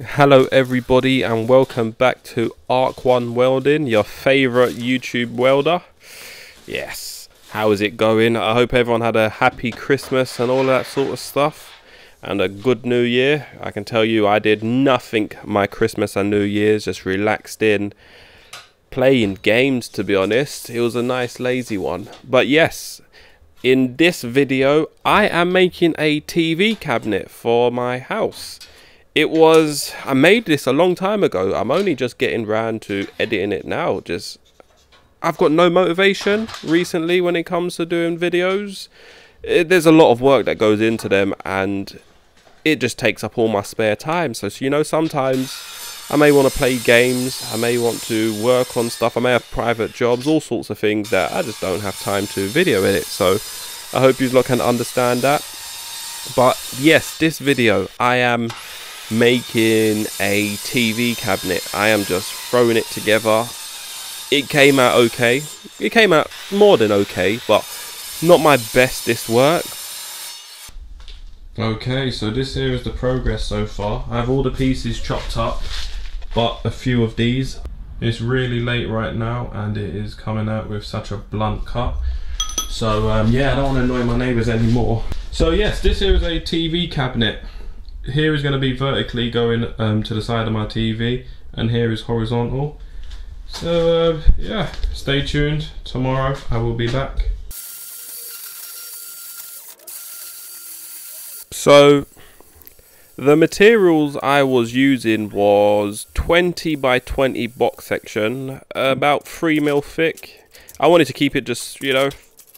Hello everybody and welcome back to Arc 1 Welding, your favourite YouTube welder. Yes, how is it going? I hope everyone had a happy Christmas and all that sort of stuff and a good new year. I can tell you I did nothing my Christmas and New Year's, just relaxed in playing games to be honest. It was a nice lazy one. But yes, in this video I am making a TV cabinet for my house. It was, I made this a long time ago. I'm only just getting round to editing it now. Just, I've got no motivation recently when it comes to doing videos. It, there's a lot of work that goes into them and it just takes up all my spare time. So, so you know, sometimes I may want to play games, I may want to work on stuff, I may have private jobs, all sorts of things that I just don't have time to video edit. So I hope you lot can understand that. But yes, this video I am making a TV cabinet. I am just throwing it together. It came out okay. It came out more than okay, but not my bestest work. Okay, so this here is the progress so far. I have all the pieces chopped up, but a few of these. It's really late right now and it is coming out with such a blunt cut. So um, yeah, I don't want to annoy my neighbours anymore. So yes, this here is a TV cabinet here is going to be vertically going um, to the side of my TV and here is horizontal. So uh, yeah stay tuned. Tomorrow I will be back. So the materials I was using was 20 by 20 box section about 3 mil thick. I wanted to keep it just you know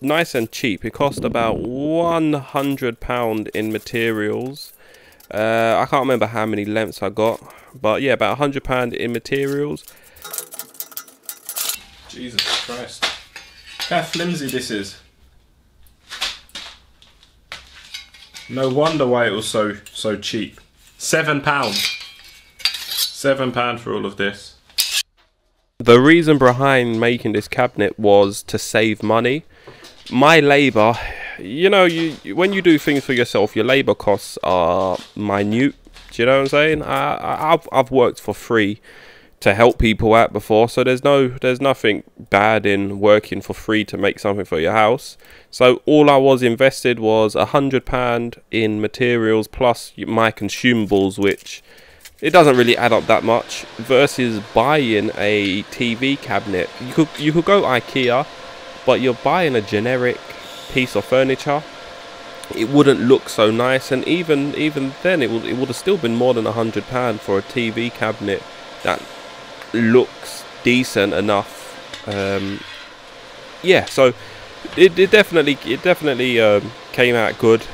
nice and cheap. It cost about 100 pound in materials uh, I can't remember how many lengths I got, but yeah, about hundred pound in materials. Jesus Christ! How flimsy this is. No wonder why it was so so cheap. Seven pound. Seven pound for all of this. The reason behind making this cabinet was to save money. My labour you know, you when you do things for yourself, your labour costs are minute. Do you know what I'm saying? I, I've I've worked for free to help people out before, so there's no there's nothing bad in working for free to make something for your house. So all I was invested was a hundred pound in materials plus my consumables, which it doesn't really add up that much versus buying a TV cabinet. You could you could go IKEA, but you're buying a generic piece of furniture. It wouldn't look so nice and even even then it would it would have still been more than a hundred pound for a TV cabinet that looks decent enough um, yeah so it, it definitely it definitely um, came out good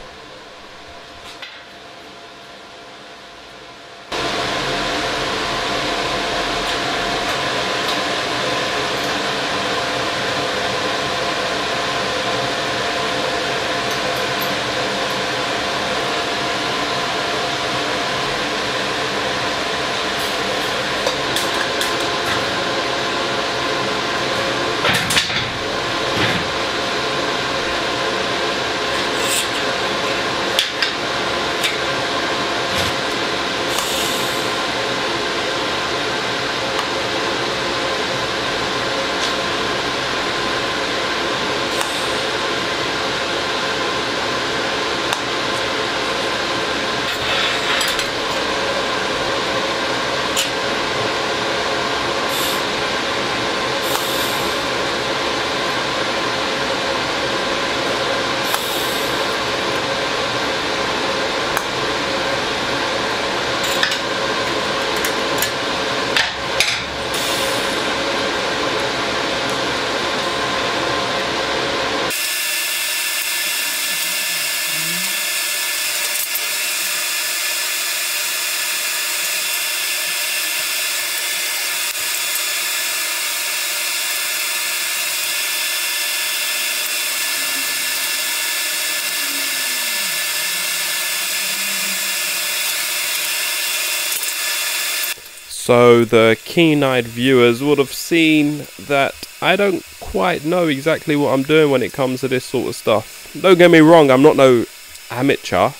So the keen-eyed viewers would have seen that I don't quite know exactly what I'm doing when it comes to this sort of stuff. Don't get me wrong, I'm not no amateur,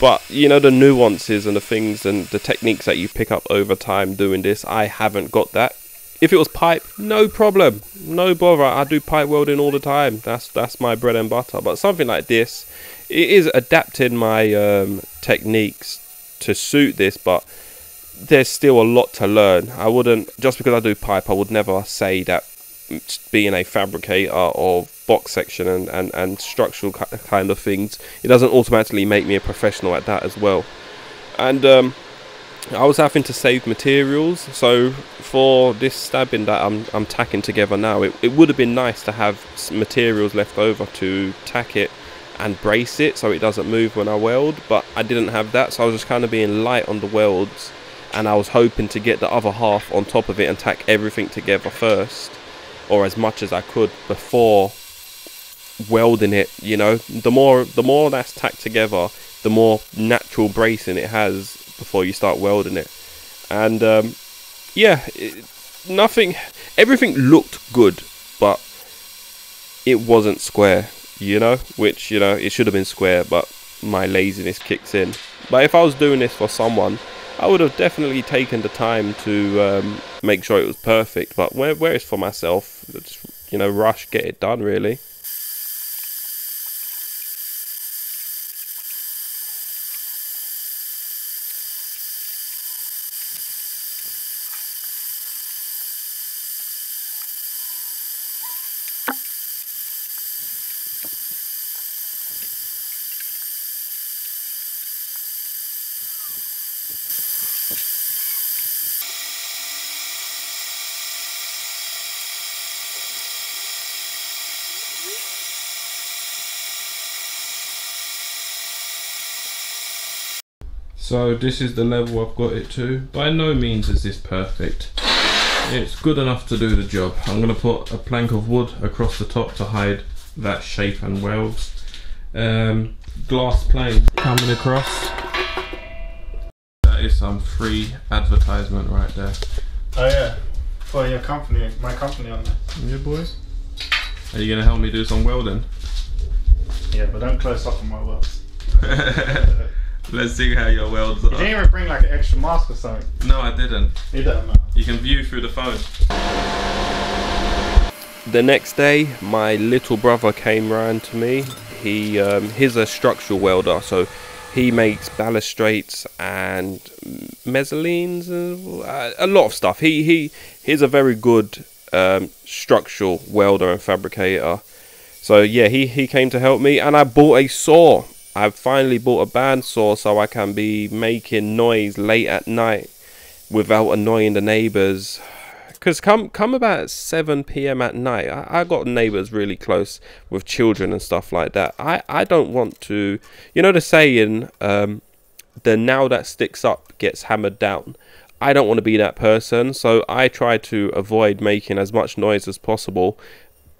But you know the nuances and the things and the techniques that you pick up over time doing this, I haven't got that. If it was pipe, no problem, no bother. I do pipe welding all the time. That's that's my bread and butter. But something like this, it is adapting my um, techniques to suit this, but there's still a lot to learn. I wouldn't just because I do pipe, I would never say that being a fabricator of box section and, and, and structural kind of things, it doesn't automatically make me a professional at that as well. And um, I was having to save materials, so for this stabbing that I'm, I'm tacking together now, it, it would have been nice to have materials left over to tack it and brace it so it doesn't move when I weld, but I didn't have that, so I was just kind of being light on the welds and I was hoping to get the other half on top of it and tack everything together first or as much as I could before welding it you know? The more the more that's tacked together the more natural bracing it has before you start welding it. And um, yeah it, nothing everything looked good but it wasn't square you know? Which you know it should have been square but my laziness kicks in. But if I was doing this for someone I would have definitely taken the time to um, make sure it was perfect. But where, for myself, it's, you know, rush, get it done, really. So this is the level I've got it to. By no means is this perfect. It's good enough to do the job. I'm going to put a plank of wood across the top to hide that shape and welds. Um, glass plane coming across. That is some free advertisement right there. Oh yeah, for your company, my company on there. Yeah boy. Are you going to help me do some welding? Yeah, but don't close up on my welds. Let's see how your welds are. You didn't even bring like an extra mask or something. No, I didn't. You don't know. You can view through the phone. The next day, my little brother came round to me. He um, he's a structural welder, so he makes balustrades and mezzanines, uh, a lot of stuff. He he he's a very good um, structural welder and fabricator. So yeah, he he came to help me, and I bought a saw I've finally bought a bandsaw so I can be making noise late at night without annoying the neighbours. Because come come about 7 p.m. at night, I, I got neighbours really close with children and stuff like that. I, I don't want to, you know the saying, um, the now that sticks up gets hammered down. I don't want to be that person, so I try to avoid making as much noise as possible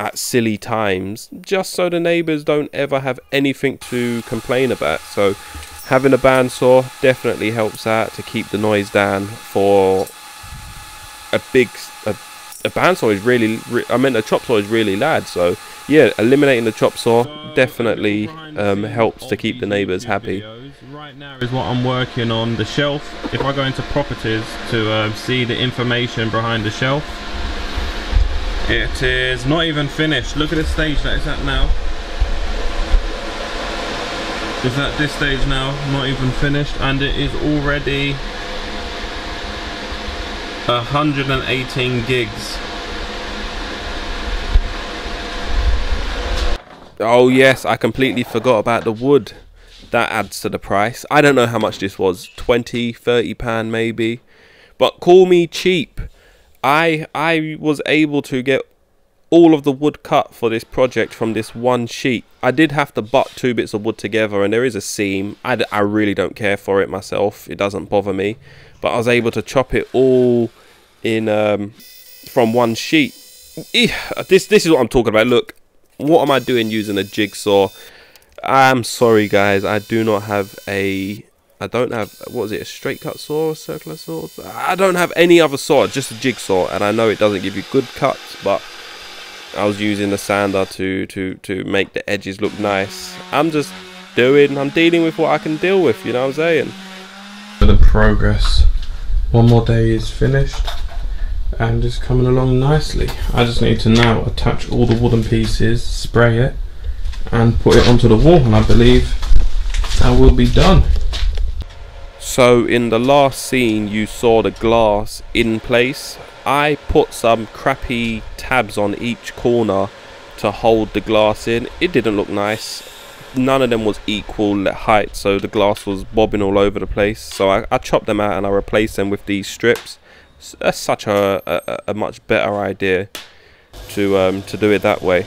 at silly times just so the neighbors don't ever have anything to complain about. So having a bandsaw definitely helps out to keep the noise down for a big a, a bandsaw is really I mean a chop saw is really loud so yeah eliminating the chop saw definitely um, helps to keep the neighbors happy. Right now is what I'm working on. The shelf if I go into properties to uh, see the information behind the shelf it is not even finished. Look at the stage that it's at now. It's at this stage now, not even finished, and it is already 118 gigs. Oh yes, I completely forgot about the wood. That adds to the price. I don't know how much this was, 20, 30 pound maybe. But call me cheap. I I was able to get all of the wood cut for this project from this one sheet. I did have to butt two bits of wood together and there is a seam. I, I really don't care for it myself. It doesn't bother me. But I was able to chop it all in um, from one sheet. This, this is what I'm talking about. Look, what am I doing using a jigsaw? I'm sorry guys, I do not have a I don't have, what is it, a straight cut saw or circular saw? I don't have any other saw, just a jigsaw. And I know it doesn't give you good cuts, but I was using the sander to, to, to make the edges look nice. I'm just doing. I'm dealing with what I can deal with. You know what I'm saying? For the progress, one more day is finished and it's coming along nicely. I just need to now attach all the wooden pieces, spray it, and put it onto the wall, and I believe that will be done. So in the last scene you saw the glass in place. I put some crappy tabs on each corner to hold the glass in. It didn't look nice. None of them was equal height so the glass was bobbing all over the place. So I, I chopped them out and I replaced them with these strips. That's such a, a, a much better idea to um, to do it that way.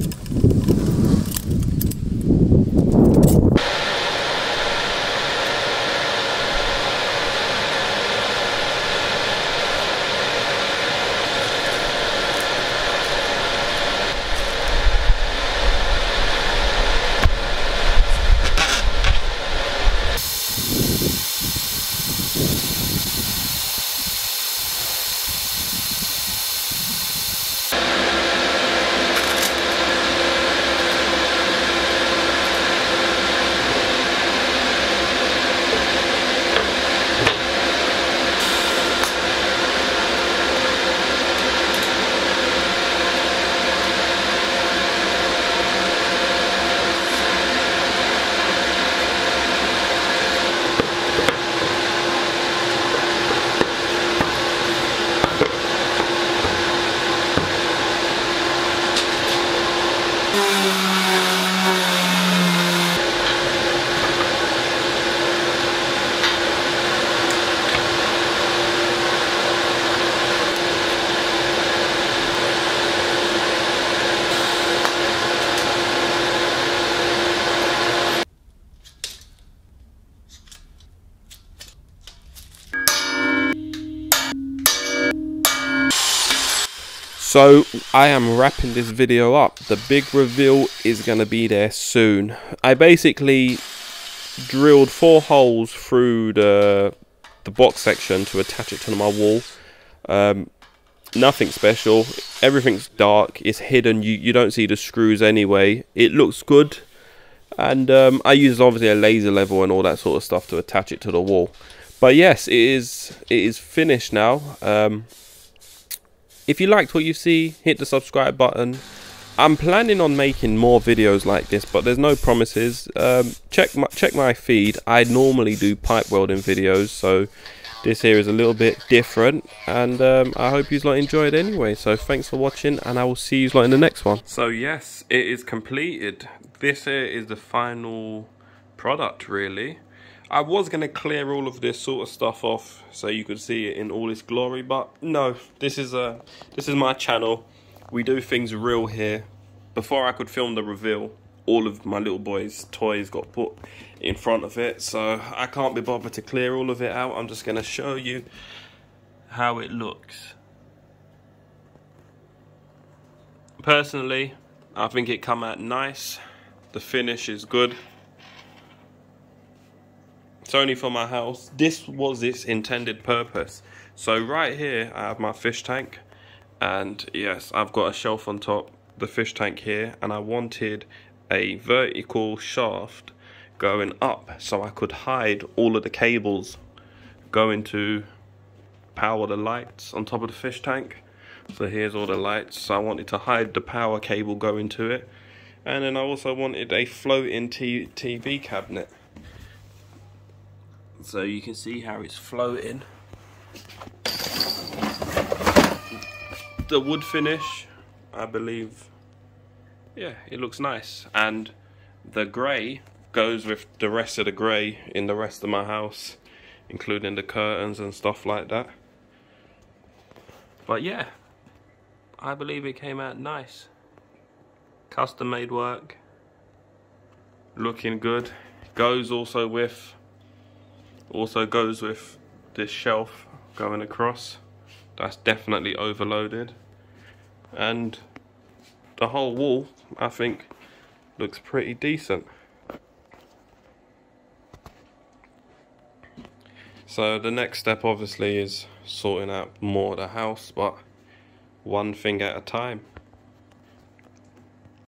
So I am wrapping this video up. The big reveal is going to be there soon. I basically drilled four holes through the the box section to attach it to my wall. Um, nothing special. Everything's dark. It's hidden. You you don't see the screws anyway. It looks good. And um, I use obviously a laser level and all that sort of stuff to attach it to the wall. But yes, it is it is finished now. Um, if you liked what you see, hit the subscribe button. I'm planning on making more videos like this, but there's no promises. Um, check my check my feed. I normally do pipe welding videos, so this here is a little bit different, and um, I hope you lot enjoyed anyway. So thanks for watching, and I will see you lot in the next one. So yes, it is completed. This here is the final product, really. I was going to clear all of this sort of stuff off so you could see it in all its glory, but no, this is a this is my channel. We do things real here. Before I could film the reveal, all of my little boy's toys got put in front of it, so I can't be bothered to clear all of it out. I'm just going to show you how it looks. Personally, I think it come out nice. The finish is good. It's only for my house. This was its intended purpose. So right here, I have my fish tank. And yes, I've got a shelf on top, the fish tank here. And I wanted a vertical shaft going up so I could hide all of the cables going to power the lights on top of the fish tank. So here's all the lights. So I wanted to hide the power cable going to it. And then I also wanted a floating TV cabinet so you can see how it's floating. The wood finish I believe yeah it looks nice. And the grey goes with the rest of the grey in the rest of my house including the curtains and stuff like that. But yeah I believe it came out nice. Custom made work. Looking good. Goes also with also goes with this shelf going across. That's definitely overloaded. And the whole wall, I think, looks pretty decent. So the next step obviously is sorting out more of the house, but one thing at a time.